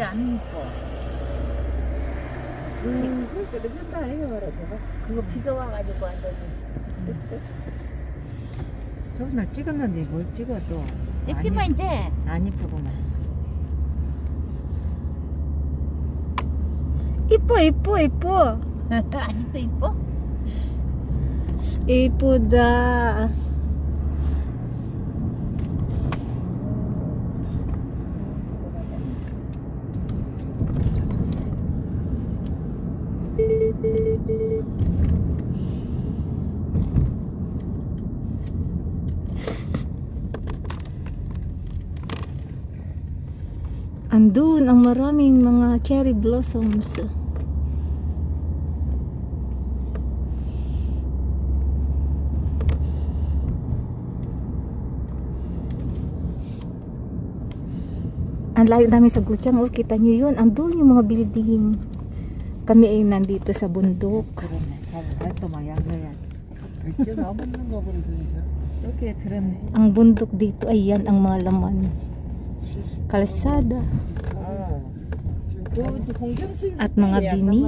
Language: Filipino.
근데 안. 음, 이거 말하자. 그거 비가 와가지고 완전히. 저날 찍었는데 뭘 찍어도 찍지 마, 이제. 안 이쁘구만. 이뻐 이뻐 이뻐 아직도 이뻐? 이쁘다 andun ang maraming mga cherry blossoms. Ang layo namin sa Guchang oh, kita nyo yun, andun yung mga building. Kami ay nandito sa bundok. Ang bundok dito ay yan ang mga laman. kalsada at mga bini.